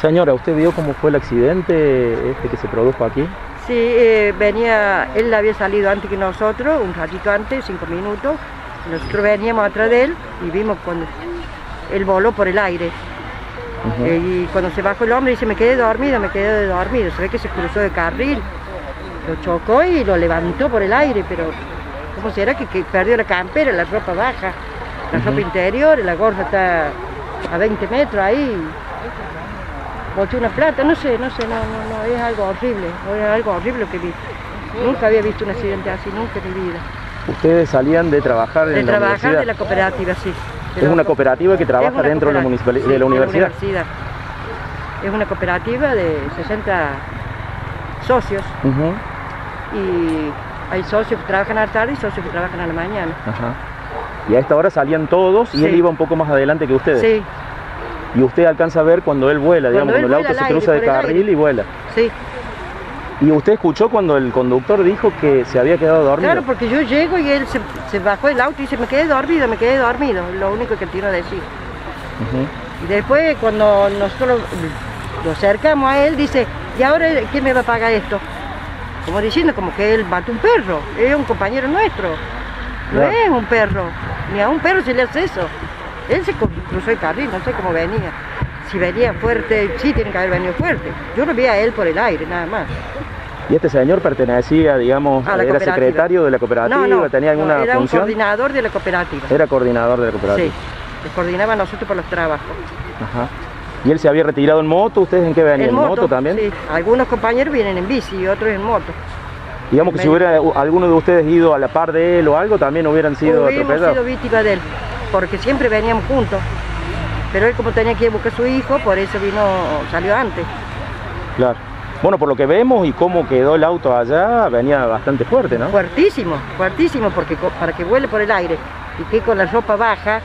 Señora, ¿usted vio cómo fue el accidente este que se produjo aquí? Sí, eh, venía, él había salido antes que nosotros, un ratito antes, cinco minutos. Nosotros veníamos atrás de él y vimos cuando él voló por el aire. Eh, y cuando se bajó el hombre dice, me quedé dormido, me quedé dormido. Se ve que se cruzó de carril, lo chocó y lo levantó por el aire, pero ¿cómo será que, que perdió la campera, la ropa baja, la ropa interior, la gorra está a 20 metros ahí? Una plata, no sé, no sé, no, no, no, es algo horrible, es algo horrible que vi. Nunca había visto un accidente así, nunca en mi vida. Ustedes salían de trabajar De la trabajar universidad. de la cooperativa, sí. De Es una co- cooperativa que trabaja dentro de la, sí, de la universidad. Es una cooperativa de 60 socios y hay socios que trabajan a la tarde y socios que trabajan a la mañana. Ajá. Y a esta hora salían todos y Sí. él iba un poco más adelante que ustedes. Sí, Y usted alcanza a ver cuando él vuela, digamos, Cuando él cuando el auto se aire, cruza de carril y vuela. sí. Y usted escuchó cuando el conductor dijo que se había quedado dormido. Claro, porque yo llego y él se, se bajó del auto y dice, me quedé dormido, me quedé dormido. Lo único que tiene a decir. Ujú. Y después cuando nosotros lo acercamos a él, dice, ¿y ahora quién me va a pagar esto? Como diciendo, como que él mató un perro, es un compañero nuestro, no es un perro, ni a un perro se le hace eso. Él se cru- cruzó el carril, no sé cómo venía. Si venía fuerte, sí tiene que haber venido fuerte. Yo lo vi a él por el aire, nada más. Y este señor pertenecía, digamos, A la era secretario de la cooperativa, No, no, tenía no, alguna era función. un coordinador de la cooperativa. Era coordinador de la cooperativa. Sí, coordinaba a nosotros por los trabajos. Ajá. Y él se había retirado en moto, ¿ustedes en qué venían? En moto, también? Sí, algunos compañeros vienen en bici y otros en moto. Digamos que si hubiera alguno de ustedes ido a la par de él o algo, también hubieran sido Hubimos atropellados. sido víctimas de él, porque siempre veníamos juntos. Pero él como tenía que ir a buscar a su hijo, por eso vino, salió antes. Claro. Bueno, por lo que vemos y cómo quedó el auto allá, venía bastante fuerte, ¿no? Fuertísimo, fuertísimo, porque para que vuele por el aire y que con la ropa baja,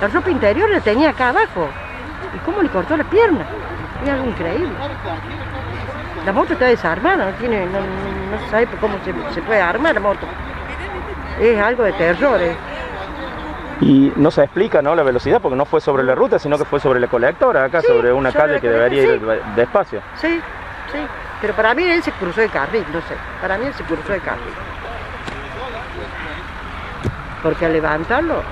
la ropa interior la tenía acá abajo. ¿Y cómo le cortó la pierna? Es algo increíble. La moto está desarmada, no, tiene, no, no- sabe cómo se, se puede armar la moto. Es algo de terror. eh. Y no se explica, ¿no? La velocidad, porque no fue sobre la ruta, sino que fue sobre la colectora, acá Sí, sobre una sobre calle que debería ir colectora, despacio. Sí, sí. Pero para mí él se cruzó de carril, no sé. Para mí él se cruzó de carril. Porque al levantarlo,